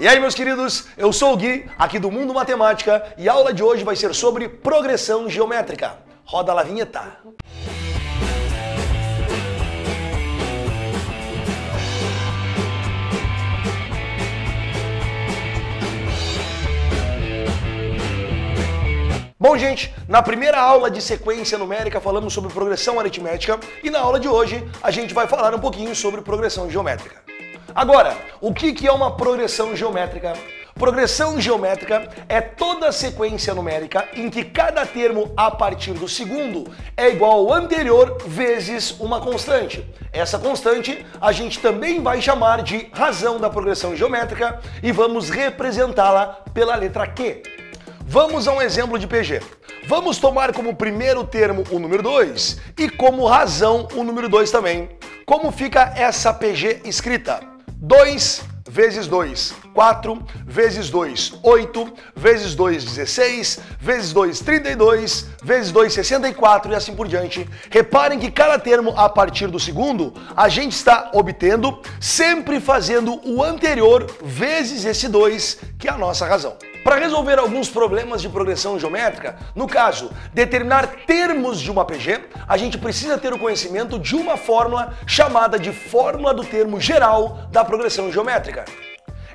E aí, meus queridos, eu sou o Gui, aqui do Mundo Matemática, e a aula de hoje vai ser sobre progressão geométrica. Roda a vinheta. Bom, gente, na primeira aula de sequência numérica falamos sobre progressão aritmética e na aula de hoje a gente vai falar um pouquinho sobre progressão geométrica. Agora, o que é uma progressão geométrica? Progressão geométrica é toda sequência numérica em que cada termo a partir do segundo é igual ao anterior vezes uma constante. Essa constante a gente também vai chamar de razão da progressão geométrica e vamos representá-la pela letra Q. Vamos a um exemplo de PG. Vamos tomar como primeiro termo o número 2 e como razão o número 2 também. Como fica essa PG escrita? 2 vezes 2, 4 vezes 2, 8 vezes 2, 16 vezes 2, 32 vezes 2, 64 e assim por diante. Reparem que cada termo a partir do segundo a gente está obtendo sempre fazendo o anterior vezes esse 2, que é a nossa razão. Para resolver alguns problemas de progressão geométrica, no caso, determinar termos de uma PG, a gente precisa ter o conhecimento de uma fórmula chamada de fórmula do termo geral da progressão geométrica.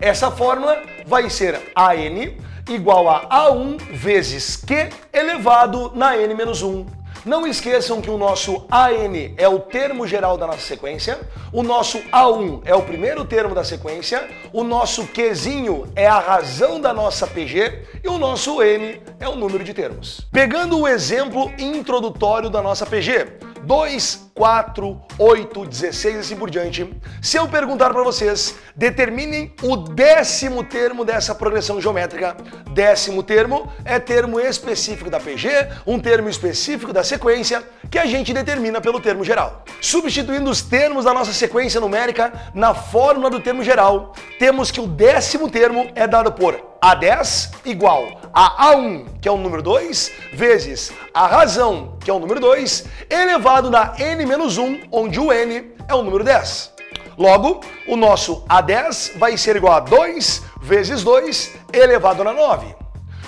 Essa fórmula vai ser AN igual a A1 vezes Q elevado na N menos 1 não esqueçam que o nosso AN é o termo geral da nossa sequência, o nosso A1 é o primeiro termo da sequência, o nosso Qzinho é a razão da nossa PG e o nosso N é o número de termos. Pegando o exemplo introdutório da nossa PG, 2, 4, 8, 16 e assim por diante. Se eu perguntar para vocês, determinem o décimo termo dessa progressão geométrica. Décimo termo é termo específico da PG, um termo específico da sequência, que a gente determina pelo termo geral. Substituindo os termos da nossa sequência numérica na fórmula do termo geral, temos que o décimo termo é dado por a10 igual a A1, que é o número 2, vezes a razão, que é o número 2, elevado na n-1, onde o n é o número 10. Logo, o nosso A10 vai ser igual a 2 vezes 2 elevado na 9.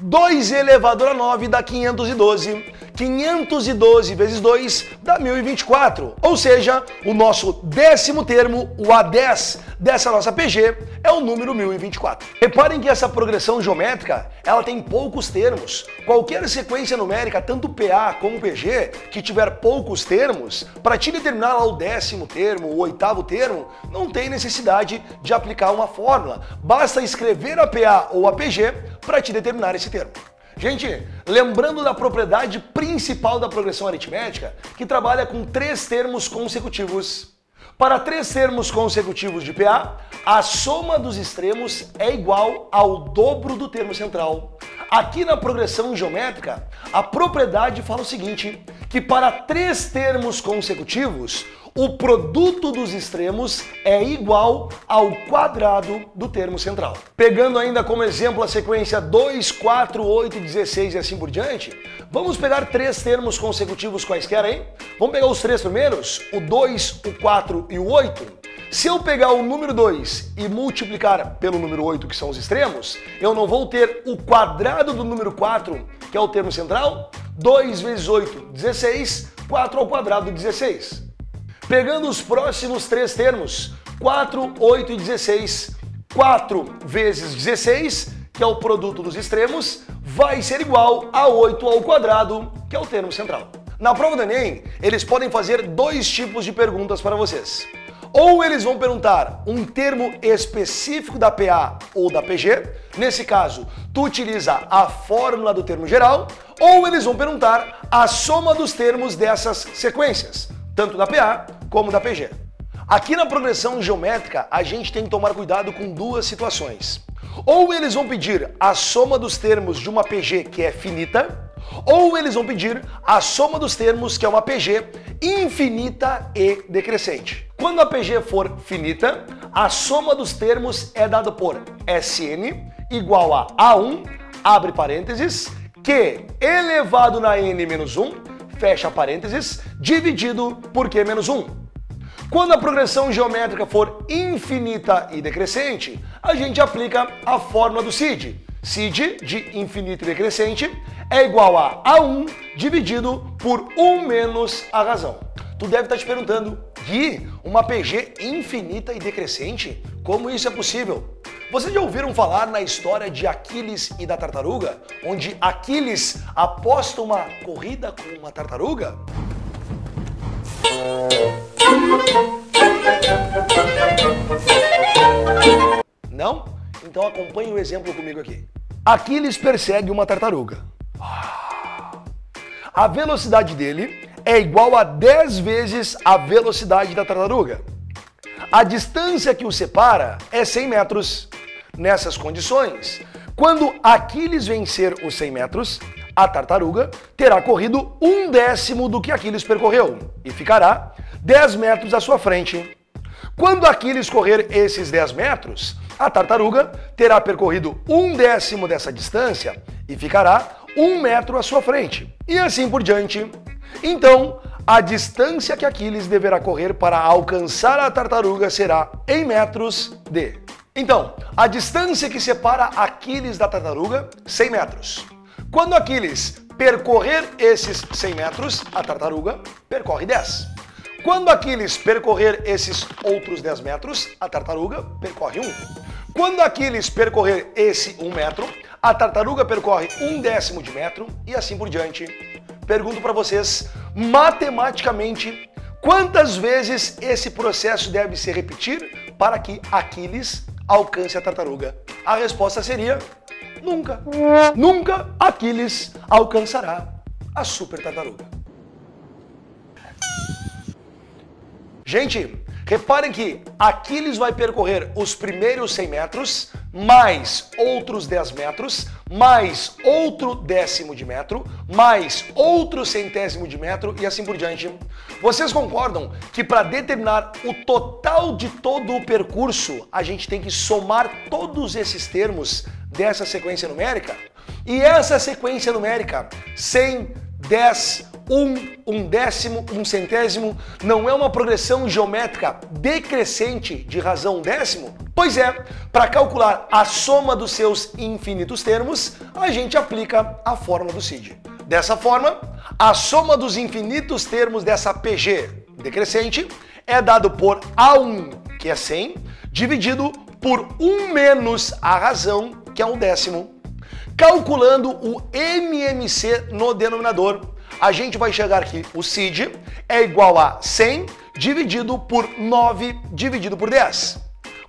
2 elevado a 9 dá 512. 512 vezes 2 dá 1024. Ou seja, o nosso décimo termo, o A10 dessa nossa PG, é o número 1024. Reparem que essa progressão geométrica, ela tem poucos termos. Qualquer sequência numérica, tanto PA como PG, que tiver poucos termos, para te determinar lá o décimo termo, o oitavo termo, não tem necessidade de aplicar uma fórmula. Basta escrever a PA ou a PG para te determinar esse termo. Gente, lembrando da propriedade principal da progressão aritmética, que trabalha com três termos consecutivos. Para três termos consecutivos de PA, a soma dos extremos é igual ao dobro do termo central. Aqui na progressão geométrica, a propriedade fala o seguinte, que para três termos consecutivos, o produto dos extremos é igual ao quadrado do termo central. Pegando ainda como exemplo a sequência 2, 4, 8, 16 e assim por diante, vamos pegar três termos consecutivos quaisquer, hein? Vamos pegar os três primeiros, o 2, o 4 e o 8. Se eu pegar o número 2 e multiplicar pelo número 8, que são os extremos, eu não vou ter o quadrado do número 4, que é o termo central? 2 vezes 8, 16, 4 ao quadrado, 16. Pegando os próximos três termos, 4, 8 e 16, 4 vezes 16, que é o produto dos extremos, vai ser igual a 8 ao quadrado, que é o termo central. Na prova do Enem, eles podem fazer dois tipos de perguntas para vocês. Ou eles vão perguntar um termo específico da PA ou da PG, nesse caso, tu utiliza a fórmula do termo geral, ou eles vão perguntar a soma dos termos dessas sequências, tanto da PA como da PG. Aqui na progressão geométrica, a gente tem que tomar cuidado com duas situações. Ou eles vão pedir a soma dos termos de uma PG que é finita, ou eles vão pedir a soma dos termos que é uma PG infinita e decrescente. Quando a PG for finita, a soma dos termos é dada por Sn igual a A1, abre parênteses, que elevado na n menos 1 fecha parênteses, dividido por Q menos 1. Quando a progressão geométrica for infinita e decrescente, a gente aplica a fórmula do CID. CID, de infinito e decrescente, é igual a A1 dividido por 1 menos a razão. Tu deve estar te perguntando, Gui, uma PG infinita e decrescente? Como isso é possível? Vocês já ouviram falar na história de Aquiles e da tartaruga? Onde Aquiles aposta uma corrida com uma tartaruga? Não? Então acompanhe o exemplo comigo aqui. Aquiles persegue uma tartaruga. A velocidade dele é igual a 10 vezes a velocidade da tartaruga. A distância que o separa é 100 metros. Nessas condições, quando Aquiles vencer os 100 metros, a tartaruga terá corrido um décimo do que Aquiles percorreu e ficará 10 metros à sua frente. Quando Aquiles correr esses 10 metros, a tartaruga terá percorrido um décimo dessa distância e ficará um metro à sua frente. E assim por diante. Então, a distância que Aquiles deverá correr para alcançar a tartaruga será em metros de. Então, a distância que separa Aquiles da tartaruga, 100 metros. Quando Aquiles percorrer esses 100 metros, a tartaruga percorre 10. Quando Aquiles percorrer esses outros 10 metros, a tartaruga percorre 1. Quando Aquiles percorrer esse 1 metro, a tartaruga percorre um décimo de metro e assim por diante. Pergunto para vocês, matematicamente, quantas vezes esse processo deve se repetir para que Aquiles alcance a tartaruga? A resposta seria Nunca, nunca Aquiles alcançará a super tartaruga. Gente, reparem que Aquiles vai percorrer os primeiros 100 metros, mais outros 10 metros, mais outro décimo de metro, mais outro centésimo de metro e assim por diante. Vocês concordam que para determinar o total de todo o percurso, a gente tem que somar todos esses termos dessa sequência numérica? E essa sequência numérica, 100, 10, 1, um décimo, um centésimo, não é uma progressão geométrica decrescente de razão décimo? Pois é, para calcular a soma dos seus infinitos termos, a gente aplica a fórmula do CID. Dessa forma, a soma dos infinitos termos dessa PG decrescente é dado por A1, que é 100, dividido por 1 menos a razão, que é um décimo. Calculando o MMC no denominador, a gente vai chegar aqui, o CID é igual a 100 dividido por 9 dividido por 10.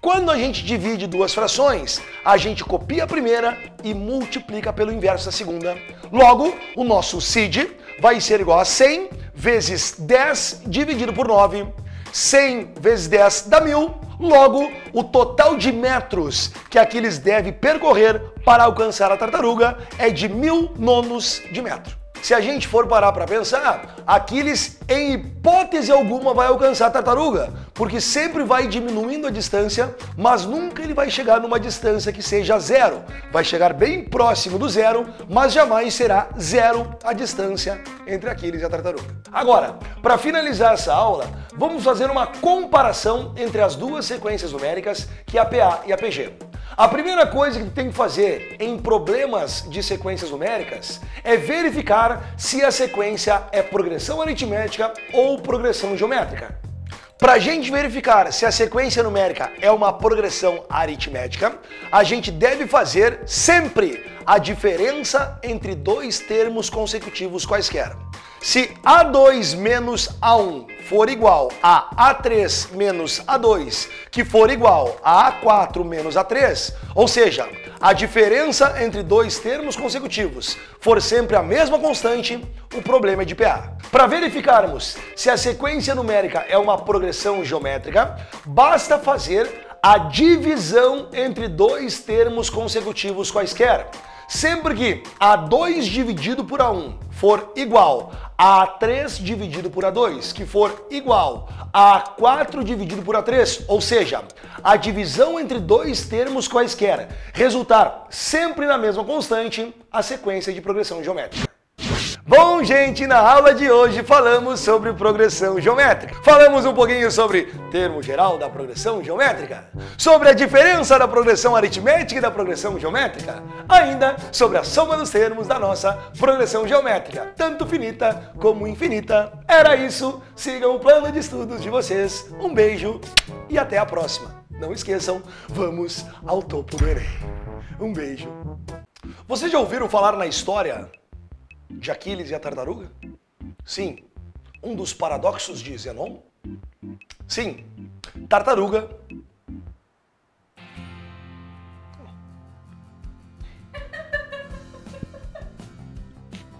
Quando a gente divide duas frações, a gente copia a primeira e multiplica pelo inverso da segunda. Logo, o nosso CID vai ser igual a 100 vezes 10 dividido por 9. 100 vezes 10 dá 1000. Logo, o total de metros que Aquiles deve percorrer para alcançar a tartaruga é de mil nonos de metro. Se a gente for parar para pensar, Aquiles em hipótese alguma vai alcançar a tartaruga, porque sempre vai diminuindo a distância, mas nunca ele vai chegar numa distância que seja zero. Vai chegar bem próximo do zero, mas jamais será zero a distância entre Aquiles e a tartaruga. Agora, para finalizar essa aula, vamos fazer uma comparação entre as duas sequências numéricas, que é a PA e a PG. A primeira coisa que tem que fazer em problemas de sequências numéricas é verificar se a sequência é progressão aritmética ou progressão geométrica. Para a gente verificar se a sequência numérica é uma progressão aritmética, a gente deve fazer sempre a diferença entre dois termos consecutivos quaisquer. Se A2 menos A1 for igual a A3 menos A2, que for igual a A4 menos A3, ou seja, a diferença entre dois termos consecutivos for sempre a mesma constante, o problema é de PA. Para verificarmos se a sequência numérica é uma progressão geométrica, basta fazer a divisão entre dois termos consecutivos quaisquer. Sempre que A2 dividido por A1 for igual a A3 dividido por A2, que for igual a A4 dividido por A3, ou seja, a divisão entre dois termos quaisquer resultar sempre na mesma constante, a sequência de progressão geométrica. Bom, gente, na aula de hoje falamos sobre progressão geométrica. Falamos um pouquinho sobre termo geral da progressão geométrica, sobre a diferença da progressão aritmética e da progressão geométrica, ainda sobre a soma dos termos da nossa progressão geométrica, tanto finita como infinita. Era isso. Sigam o plano de estudos de vocês. Um beijo e até a próxima. Não esqueçam, vamos ao topo do Enem. Um beijo. Vocês já ouviram falar na história de Aquiles e a tartaruga? Sim. Um dos paradoxos de Zenon? Sim. Tartaruga